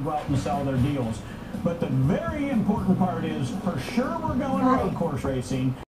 to go out and sell their deals. But the very important part is, for sure we're going road course racing.